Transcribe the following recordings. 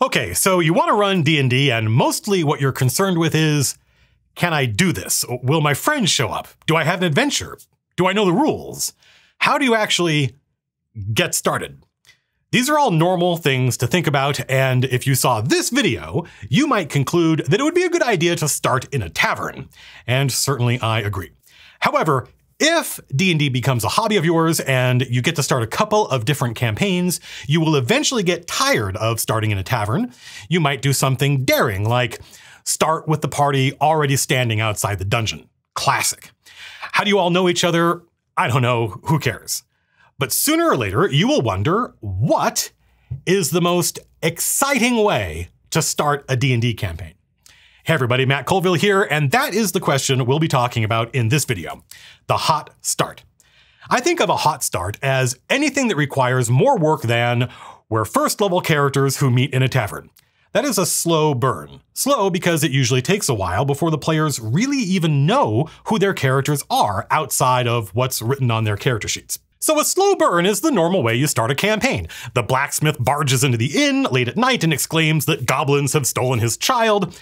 Okay, so you want to run D&D and mostly what you're concerned with is can I do this? Will my friends show up? Do I have an adventure? Do I know the rules? How do you actually get started? These are all normal things to think about, and if you saw this video, you might conclude that it would be a good idea to start in a tavern. And certainly I agree. However, if D&D becomes a hobby of yours and you get to start a couple of different campaigns, you will eventually get tired of starting in a tavern. You might do something daring like start with the party already standing outside the dungeon. Classic. How do you all know each other? I don't know, who cares? But sooner or later, you will wonder what is the most exciting way to start a D&D campaign. Hey everybody, Matt Colville here, and that is the question we'll be talking about in this video, the hot start. I think of a hot start as anything that requires more work than we're first level characters who meet in a tavern. That is a slow burn. Slow because it usually takes a while before the players really even know who their characters are outside of what's written on their character sheets. So a slow burn is the normal way you start a campaign. The blacksmith barges into the inn late at night and exclaims that goblins have stolen his child.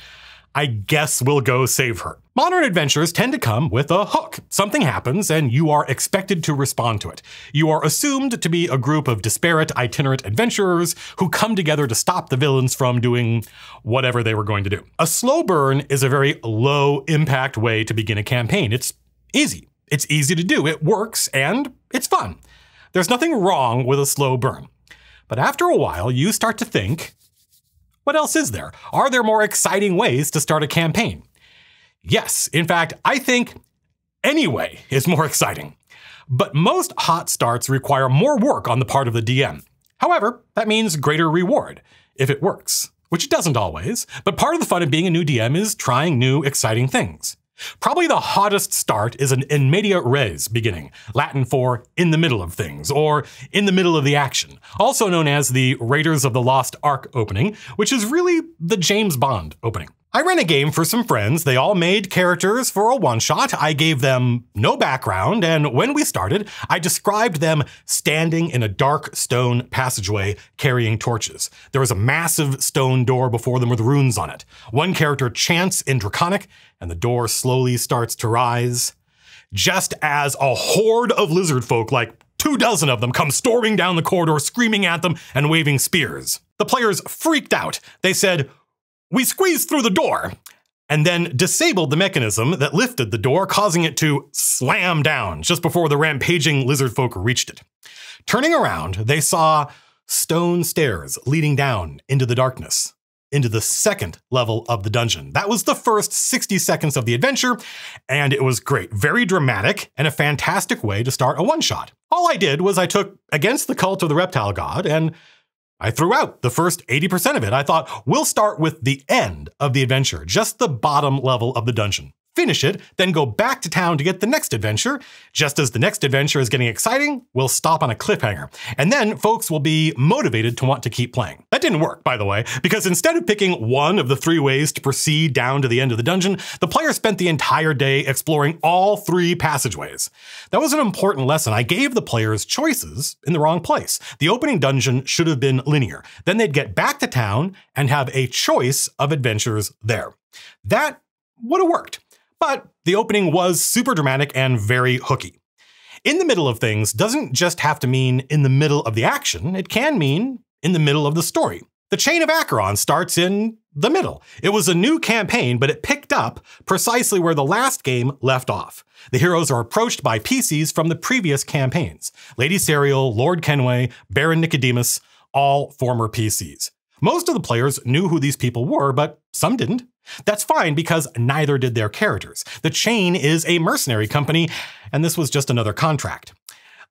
I guess we'll go save her. Modern adventures tend to come with a hook. Something happens and you are expected to respond to it. You are assumed to be a group of disparate itinerant adventurers who come together to stop the villains from doing whatever they were going to do. A slow burn is a very low impact way to begin a campaign. It's easy. It's easy to do. It works and it's fun. There's nothing wrong with a slow burn. But after a while, you start to think, what else is there? Are there more exciting ways to start a campaign? Yes, in fact, I think any way is more exciting. But most hot starts require more work on the part of the DM. However, that means greater reward, if it works, which it doesn't always, but part of the fun of being a new DM is trying new, exciting things. Probably the hottest start is an in media res beginning, Latin for in the middle of things, or in the middle of the action, also known as the Raiders of the Lost Ark opening, which is really the James Bond opening. I ran a game for some friends. They all made characters for a one shot. I gave them no background, and when we started, I described them standing in a dark stone passageway carrying torches. There was a massive stone door before them with runes on it. One character chants in Draconic, and the door slowly starts to rise. Just as a horde of lizard folk, like two dozen of them, come storming down the corridor, screaming at them and waving spears. The players freaked out. They said, we squeezed through the door and then disabled the mechanism that lifted the door, causing it to slam down just before the rampaging lizard folk reached it. Turning around, they saw stone stairs leading down into the darkness, into the second level of the dungeon. That was the first 60 seconds of the adventure, and it was great. Very dramatic and a fantastic way to start a one shot. All I did was I took Against the Cult of the Reptile God and I threw out the first 80% of it. I thought, we'll start with the end of the adventure, just the bottom level of the dungeon finish it, then go back to town to get the next adventure. Just as the next adventure is getting exciting, we'll stop on a cliffhanger. And then folks will be motivated to want to keep playing. That didn't work, by the way, because instead of picking one of the three ways to proceed down to the end of the dungeon, the player spent the entire day exploring all three passageways. That was an important lesson. I gave the players choices in the wrong place. The opening dungeon should have been linear. Then they'd get back to town and have a choice of adventures there. That would have worked. But the opening was super dramatic and very hooky. In the middle of things doesn't just have to mean in the middle of the action, it can mean in the middle of the story. The Chain of Acheron starts in the middle. It was a new campaign, but it picked up precisely where the last game left off. The heroes are approached by PCs from the previous campaigns Lady Sariel, Lord Kenway, Baron Nicodemus, all former PCs. Most of the players knew who these people were, but some didn't. That's fine because neither did their characters. The chain is a mercenary company, and this was just another contract.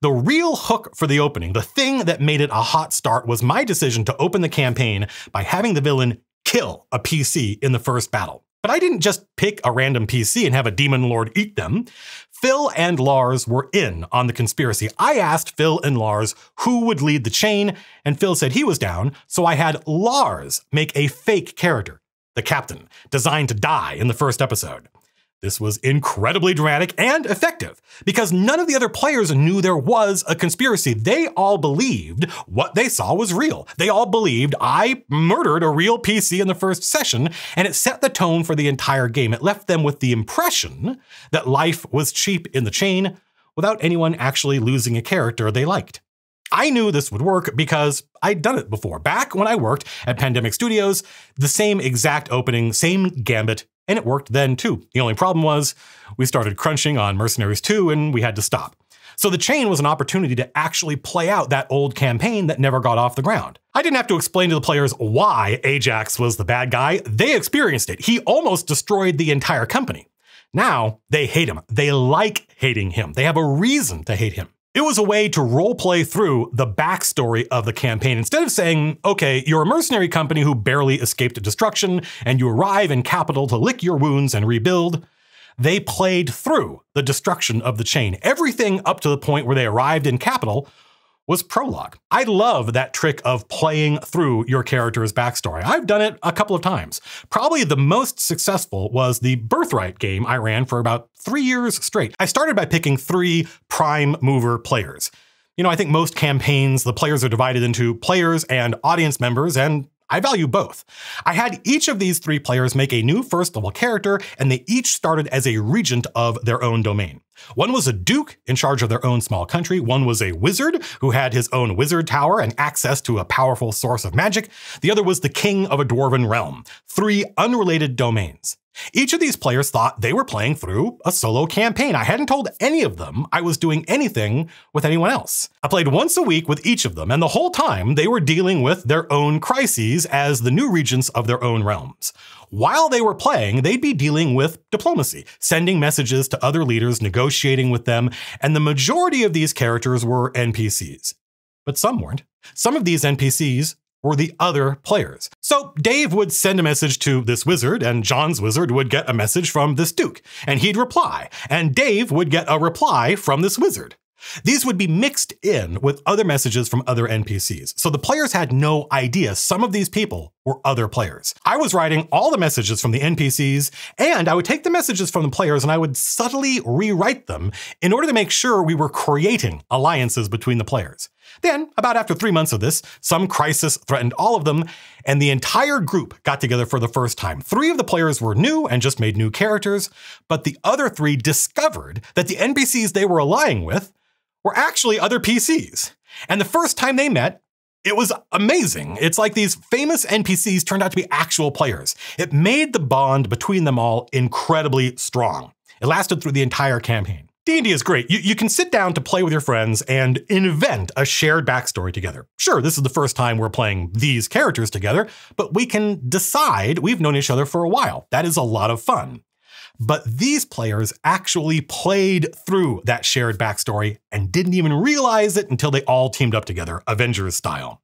The real hook for the opening, the thing that made it a hot start, was my decision to open the campaign by having the villain kill a PC in the first battle. But I didn't just pick a random PC and have a demon lord eat them. Phil and Lars were in on the conspiracy. I asked Phil and Lars who would lead the chain, and Phil said he was down, so I had Lars make a fake character the captain, designed to die in the first episode. This was incredibly dramatic and effective because none of the other players knew there was a conspiracy. They all believed what they saw was real. They all believed I murdered a real PC in the first session, and it set the tone for the entire game. It left them with the impression that life was cheap in the chain without anyone actually losing a character they liked. I knew this would work because I'd done it before. Back when I worked at Pandemic Studios, the same exact opening, same gambit, and it worked then too. The only problem was we started crunching on Mercenaries 2 and we had to stop. So the chain was an opportunity to actually play out that old campaign that never got off the ground. I didn't have to explain to the players why Ajax was the bad guy. They experienced it. He almost destroyed the entire company. Now they hate him. They like hating him. They have a reason to hate him. It was a way to roleplay through the backstory of the campaign. Instead of saying, okay, you're a mercenary company who barely escaped destruction, and you arrive in capital to lick your wounds and rebuild, they played through the destruction of the chain. Everything up to the point where they arrived in capital was prologue. I love that trick of playing through your character's backstory. I've done it a couple of times. Probably the most successful was the Birthright game I ran for about three years straight. I started by picking three prime mover players. You know, I think most campaigns, the players are divided into players and audience members, and I value both. I had each of these three players make a new first level character, and they each started as a regent of their own domain. One was a duke in charge of their own small country, one was a wizard who had his own wizard tower and access to a powerful source of magic, the other was the king of a dwarven realm. Three unrelated domains. Each of these players thought they were playing through a solo campaign. I hadn't told any of them I was doing anything with anyone else. I played once a week with each of them, and the whole time they were dealing with their own crises as the new regents of their own realms. While they were playing, they'd be dealing with diplomacy, sending messages to other leaders, negotiating with them, and the majority of these characters were NPCs. But some weren't. Some of these NPCs were the other players. So Dave would send a message to this wizard, and John's wizard would get a message from this duke, and he'd reply, and Dave would get a reply from this wizard. These would be mixed in with other messages from other NPCs, so the players had no idea some of these people were other players. I was writing all the messages from the NPCs, and I would take the messages from the players and I would subtly rewrite them in order to make sure we were creating alliances between the players. Then, about after three months of this, some crisis threatened all of them, and the entire group got together for the first time. Three of the players were new and just made new characters, but the other three discovered that the NPCs they were allying with were actually other PCs. And the first time they met, it was amazing. It's like these famous NPCs turned out to be actual players. It made the bond between them all incredibly strong. It lasted through the entire campaign. D&D is great. You, you can sit down to play with your friends and invent a shared backstory together. Sure, this is the first time we're playing these characters together, but we can decide we've known each other for a while. That is a lot of fun. But these players actually played through that shared backstory and didn't even realize it until they all teamed up together, Avengers style.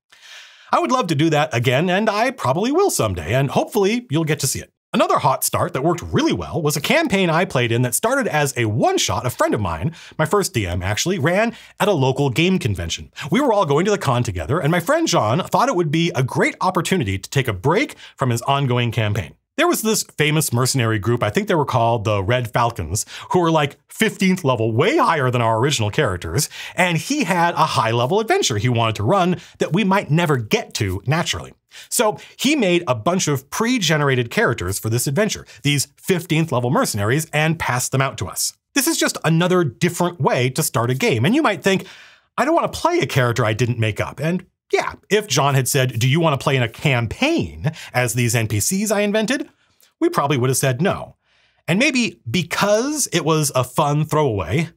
I would love to do that again, and I probably will someday, and hopefully you'll get to see it. Another hot start that worked really well was a campaign I played in that started as a one shot a friend of mine, my first DM actually, ran at a local game convention. We were all going to the con together, and my friend John thought it would be a great opportunity to take a break from his ongoing campaign. There was this famous mercenary group, I think they were called the Red Falcons, who were like 15th level, way higher than our original characters, and he had a high level adventure he wanted to run that we might never get to naturally. So he made a bunch of pre-generated characters for this adventure, these 15th level mercenaries, and passed them out to us. This is just another different way to start a game, and you might think, I don't want to play a character I didn't make up, and yeah, if John had said, Do you want to play in a campaign as these NPCs I invented? We probably would have said no. And maybe because it was a fun throwaway,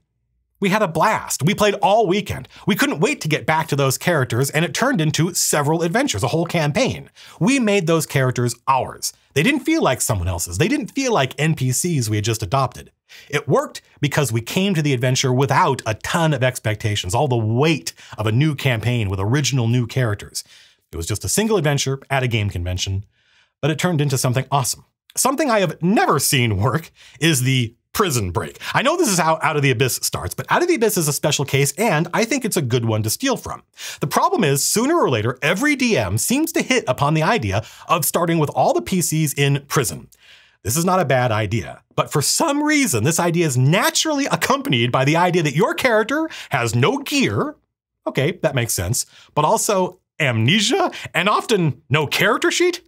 we had a blast. We played all weekend. We couldn't wait to get back to those characters, and it turned into several adventures, a whole campaign. We made those characters ours. They didn't feel like someone else's. They didn't feel like NPCs we had just adopted. It worked because we came to the adventure without a ton of expectations, all the weight of a new campaign with original new characters. It was just a single adventure at a game convention, but it turned into something awesome. Something I have never seen work is the prison break. I know this is how Out of the Abyss starts, but Out of the Abyss is a special case, and I think it's a good one to steal from. The problem is, sooner or later, every DM seems to hit upon the idea of starting with all the PCs in prison. This is not a bad idea. But for some reason, this idea is naturally accompanied by the idea that your character has no gear. Okay, that makes sense. But also amnesia and often no character sheet.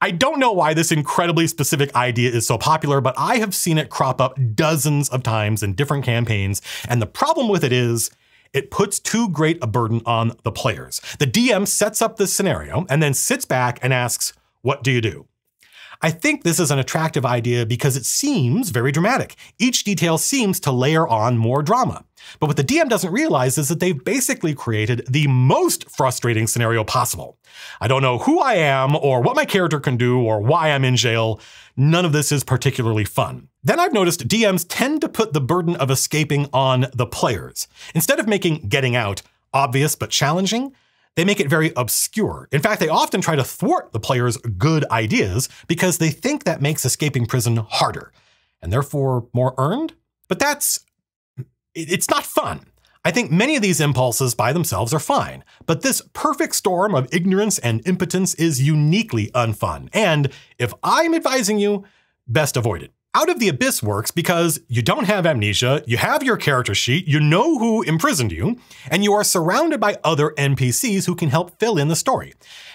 I don't know why this incredibly specific idea is so popular, but I have seen it crop up dozens of times in different campaigns. And the problem with it is it puts too great a burden on the players. The DM sets up this scenario and then sits back and asks, What do you do? I think this is an attractive idea because it seems very dramatic. Each detail seems to layer on more drama. But what the DM doesn't realize is that they've basically created the most frustrating scenario possible. I don't know who I am, or what my character can do, or why I'm in jail. None of this is particularly fun. Then I've noticed DMs tend to put the burden of escaping on the players. Instead of making getting out obvious but challenging, they make it very obscure. In fact, they often try to thwart the player's good ideas because they think that makes escaping prison harder and therefore more earned. But that's, it's not fun. I think many of these impulses by themselves are fine, but this perfect storm of ignorance and impotence is uniquely unfun. And if I'm advising you, best avoid it. Out of the Abyss works because you don't have amnesia, you have your character sheet, you know who imprisoned you, and you are surrounded by other NPCs who can help fill in the story.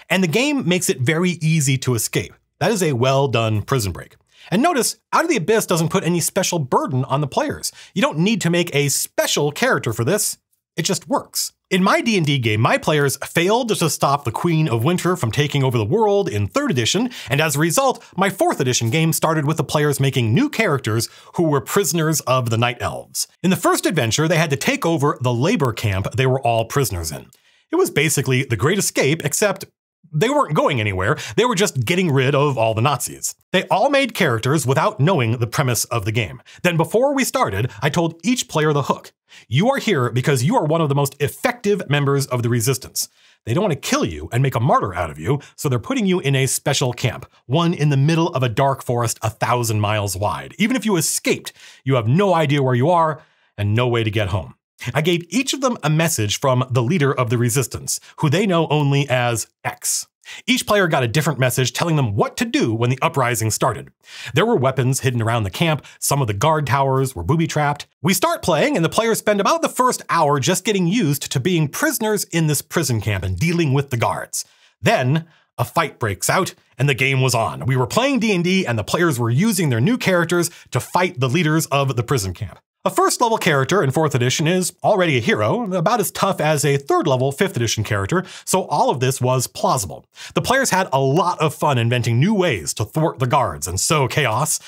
And the game makes it very easy to escape. That is a well done prison break. And notice, Out of the Abyss doesn't put any special burden on the players. You don't need to make a special character for this. It just works. In my D&D game, my players failed to stop the Queen of Winter from taking over the world in 3rd edition, and as a result, my 4th edition game started with the players making new characters who were prisoners of the Night Elves. In the first adventure, they had to take over the labor camp they were all prisoners in. It was basically the Great Escape, except they weren't going anywhere, they were just getting rid of all the Nazis. They all made characters without knowing the premise of the game. Then before we started, I told each player the hook. You are here because you are one of the most effective members of the resistance. They don't want to kill you and make a martyr out of you, so they're putting you in a special camp, one in the middle of a dark forest a thousand miles wide. Even if you escaped, you have no idea where you are and no way to get home. I gave each of them a message from the leader of the resistance, who they know only as X. Each player got a different message telling them what to do when the uprising started. There were weapons hidden around the camp, some of the guard towers were booby trapped. We start playing, and the players spend about the first hour just getting used to being prisoners in this prison camp and dealing with the guards. Then, a fight breaks out, and the game was on. We were playing D&D, and the players were using their new characters to fight the leaders of the prison camp. A first level character in 4th edition is already a hero, about as tough as a third level 5th edition character, so all of this was plausible. The players had a lot of fun inventing new ways to thwart the guards and sow chaos,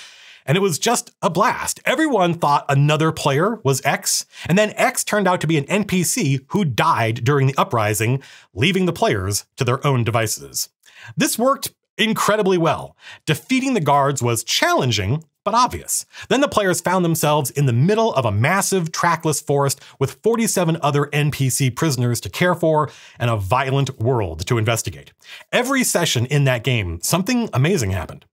and it was just a blast. Everyone thought another player was X, and then X turned out to be an NPC who died during the uprising, leaving the players to their own devices. This worked incredibly well. Defeating the guards was challenging, but obvious. Then the players found themselves in the middle of a massive trackless forest with 47 other NPC prisoners to care for and a violent world to investigate. Every session in that game, something amazing happened.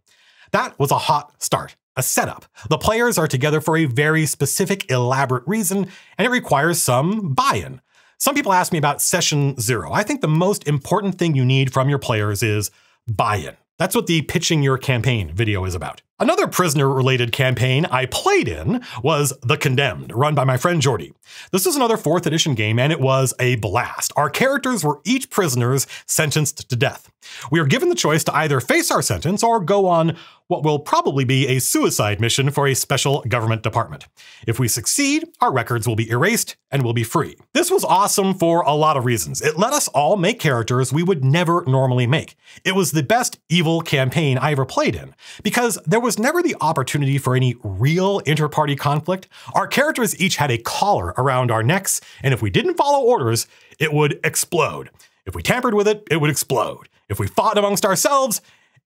That was a hot start, a setup. The players are together for a very specific, elaborate reason, and it requires some buy-in. Some people ask me about session zero. I think the most important thing you need from your players is buy-in. That's what the pitching your campaign video is about. Another prisoner related campaign I played in was The Condemned, run by my friend Jordy. This is another 4th edition game and it was a blast. Our characters were each prisoners sentenced to death. We are given the choice to either face our sentence or go on what will probably be a suicide mission for a special government department. If we succeed, our records will be erased and we'll be free. This was awesome for a lot of reasons. It let us all make characters we would never normally make. It was the best evil campaign I ever played in, because there was never the opportunity for any real inter-party conflict. Our characters each had a collar around our necks, and if we didn't follow orders, it would explode. If we tampered with it, it would explode. If we fought amongst ourselves,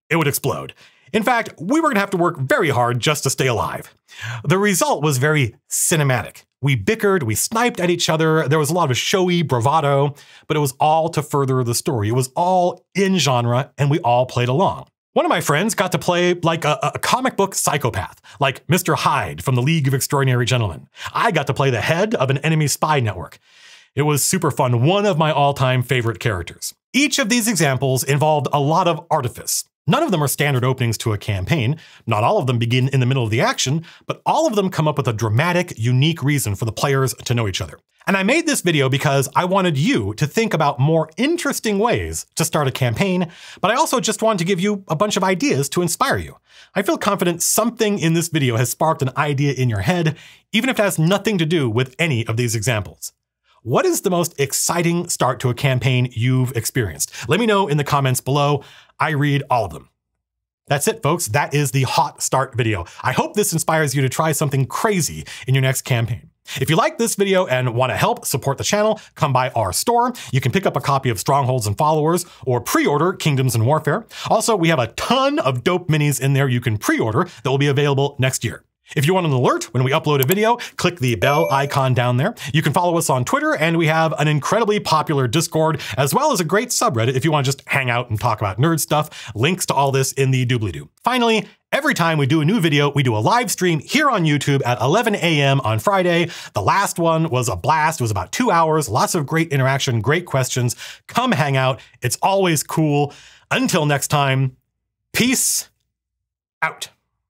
it would explode. In fact, we were going to have to work very hard just to stay alive. The result was very cinematic. We bickered, we sniped at each other, there was a lot of showy bravado, but it was all to further the story. It was all in genre, and we all played along. One of my friends got to play like a, a, comic book psychopath, like Mr. Hyde from the League of Extraordinary Gentlemen. I got to play the head of an enemy spy network. It was super fun, one of my all time favorite characters. Each of these examples involved a lot of artifice. None of them are standard openings to a campaign. Not all of them begin in the middle of the action, but all of them come up with a dramatic, unique reason for the players to know each other. And I made this video because I wanted you to think about more interesting ways to start a campaign, but I also just wanted to give you a bunch of ideas to inspire you. I feel confident something in this video has sparked an idea in your head, even if it has nothing to do with any of these examples. What is the most exciting start to a campaign you've experienced? Let me know in the comments below. I read all of them. That's it, folks. That is the hot start video. I hope this inspires you to try something crazy in your next campaign. If you like this video and want to help support the channel, come by our store. You can pick up a copy of Strongholds and Followers or pre-order Kingdoms and Warfare. Also, we have a ton of dope minis in there you can pre-order that will be available next year. If you want an alert when we upload a video, click the bell icon down there. You can follow us on Twitter, and we have an incredibly popular Discord, as well as a great subreddit if you want to just hang out and talk about nerd stuff. Links to all this in the doobly-doo. Finally, Every time we do a new video, we do a live stream here on YouTube at 11 a.m. on Friday. The last one was a blast. It was about two hours, lots of great interaction, great questions. Come hang out. It's always cool. Until next time, peace out.